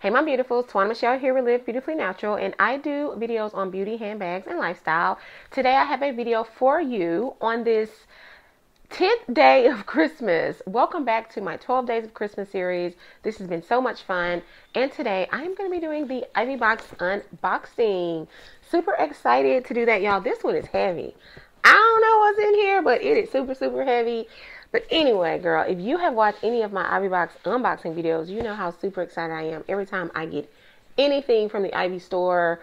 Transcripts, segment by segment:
Hey, my beautifuls, Twana Michelle here with Live Beautifully Natural, and I do videos on beauty, handbags, and lifestyle. Today, I have a video for you on this 10th day of Christmas. Welcome back to my 12 Days of Christmas series. This has been so much fun, and today I am going to be doing the Ivy Box unboxing. Super excited to do that, y'all. This one is heavy. I don't know what's in here, but it is super, super heavy. But anyway, girl, if you have watched any of my Ivy Box unboxing videos, you know how super excited I am every time I get anything from the Ivy store.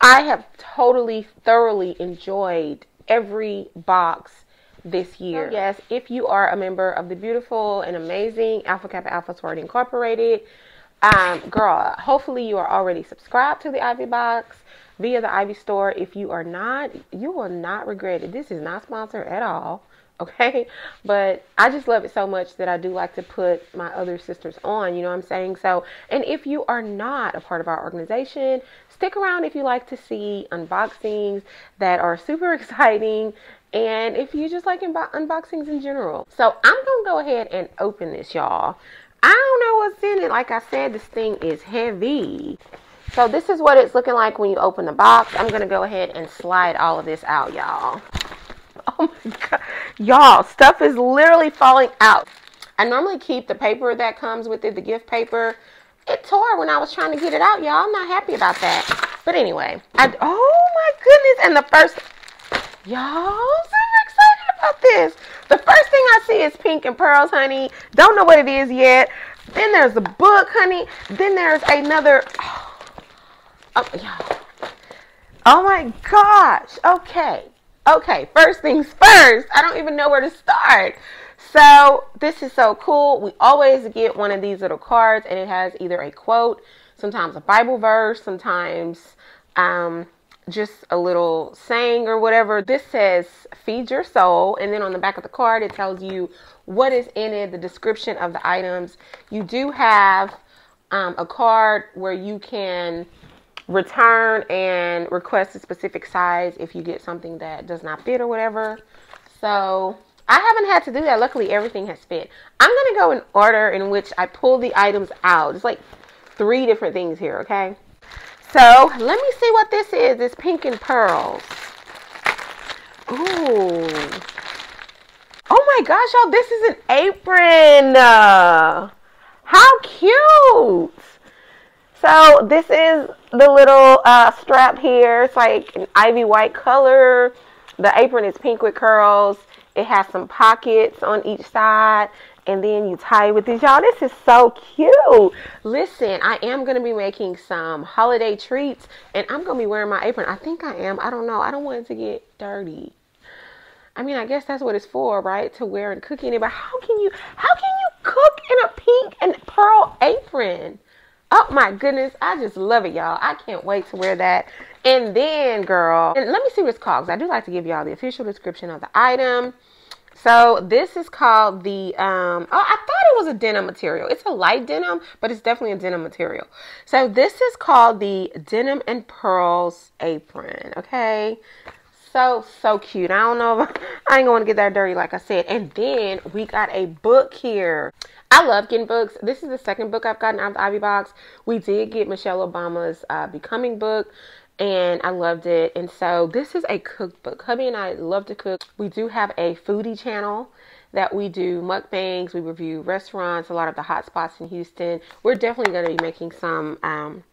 I have totally, thoroughly enjoyed every box this oh, year. So yes, if you are a member of the beautiful and amazing Alpha Kappa Alpha Sorority Incorporated, um, girl, hopefully you are already subscribed to the Ivy Box via the Ivy store. If you are not, you will not regret it. This is not sponsored at all okay? But I just love it so much that I do like to put my other sisters on, you know what I'm saying? So, and if you are not a part of our organization, stick around if you like to see unboxings that are super exciting and if you just like unboxings in general. So, I'm to go ahead and open this, y'all. I don't know what's in it. Like I said, this thing is heavy. So this is what it's looking like when you open the box. I'm going to go ahead and slide all of this out, y'all. Oh my god. Y'all, stuff is literally falling out. I normally keep the paper that comes with it, the gift paper. It tore when I was trying to get it out, y'all. I'm not happy about that. But anyway, I, oh my goodness. And the first, y'all, about this. The first thing I see is pink and pearls, honey. Don't know what it is yet. Then there's the book, honey. Then there's another, oh, oh, y'all. Oh my gosh. Okay. Okay, first things first. I don't even know where to start. So, this is so cool. We always get one of these little cards, and it has either a quote, sometimes a Bible verse, sometimes um, just a little saying or whatever. This says, Feed your soul. And then on the back of the card, it tells you what is in it, the description of the items. You do have um, a card where you can return and request a specific size if you get something that does not fit or whatever. So I haven't had to do that. Luckily, everything has fit. I'm going to go in order in which I pull the items out. It's like three different things here, okay? So let me see what this is. It's pink and pearls. Ooh. Oh my gosh, y'all, this is an apron. Uh, how cute. So this is the little uh, strap here. It's like an ivy white color. The apron is pink with curls. It has some pockets on each side. And then you tie it with these. Y'all, this is so cute. Listen, I am going to be making some holiday treats. And I'm going to be wearing my apron. I think I am. I don't know. I don't want it to get dirty. I mean, I guess that's what it's for, right? To wear and cook in it. But how can you, how can you cook in a pink and pearl apron? Oh my goodness, I just love it, y'all. I can't wait to wear that. And then, girl, and let me see what it's called. I do like to give y'all the official description of the item. So this is called the, um, oh, I thought it was a denim material. It's a light denim, but it's definitely a denim material. So this is called the Denim and Pearls Apron, okay? So, so cute. I don't know if I ain't going to get that dirty, like I said. And then we got a book here. I love getting books. This is the second book I've gotten out of the Ivy Box. We did get Michelle Obama's uh, Becoming book, and I loved it. And so this is a cookbook. Hubby and I love to cook. We do have a foodie channel that we do mukbangs. We review restaurants, a lot of the hot spots in Houston. We're definitely going to be making some um,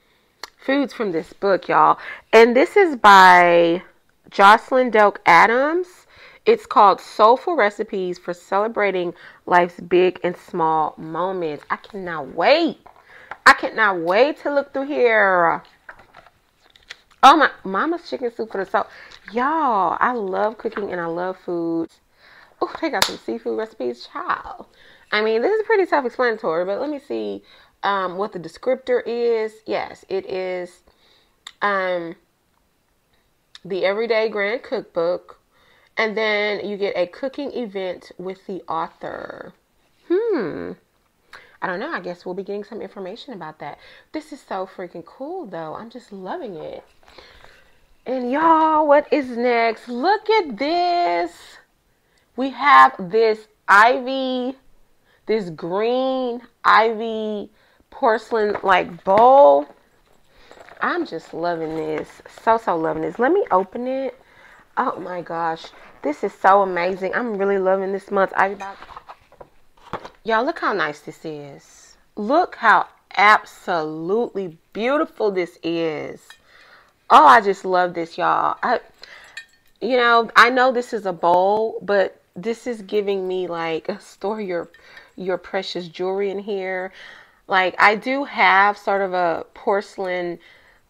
foods from this book, y'all. And this is by Jocelyn Delk Adams. It's called Soulful Recipes for Celebrating Life's Big and Small Moments. I cannot wait. I cannot wait to look through here. Oh my, Mama's chicken soup for the soul. Y'all, I love cooking and I love food. Oh, they got some seafood recipes. Child. I mean, this is pretty self-explanatory, but let me see um, what the descriptor is. Yes, it is um, the Everyday Grand Cookbook and then you get a cooking event with the author. Hmm. I don't know. I guess we'll be getting some information about that. This is so freaking cool, though. I'm just loving it. And y'all, what is next? Look at this. We have this ivy, this green ivy porcelain like bowl. I'm just loving this. So, so loving this. Let me open it. Oh my gosh. This is so amazing. I'm really loving this Box. Y'all, look how nice this is. Look how absolutely beautiful this is. Oh, I just love this, y'all. I, you know, I know this is a bowl, but this is giving me like store your your precious jewelry in here. Like I do have sort of a porcelain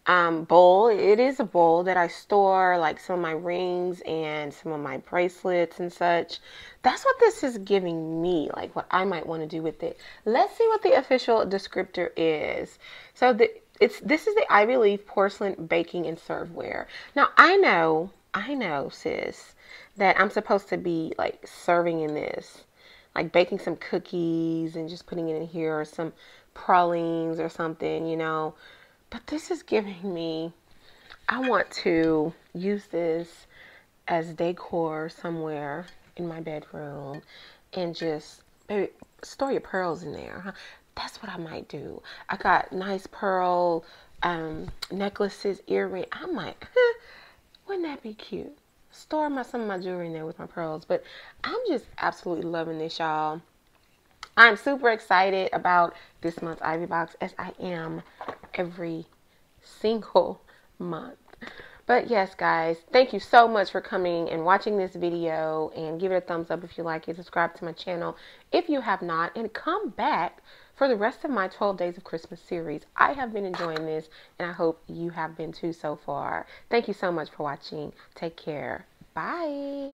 um, bowl. It is a bowl that I store like some of my rings and some of my bracelets and such. That's what this is giving me, like what I might want to do with it. Let's see what the official descriptor is. So the it's this is the Ivy Leaf porcelain baking and serveware. Now I know, I know, sis, that I'm supposed to be like serving in this, like baking some cookies and just putting it in here or some pralines or something, you know. But this is giving me, I want to use this as decor somewhere in my bedroom and just store your pearls in there. Huh? That's what I might do. I got nice pearl um, necklaces, earring. I might, wouldn't that be cute? Store my some of my jewelry in there with my pearls. But I'm just absolutely loving this, y'all. I'm super excited about this month's Ivy Box as I am every single month. But yes, guys, thank you so much for coming and watching this video and give it a thumbs up if you like it. Subscribe to my channel if you have not and come back for the rest of my 12 Days of Christmas series. I have been enjoying this and I hope you have been too so far. Thank you so much for watching. Take care. Bye.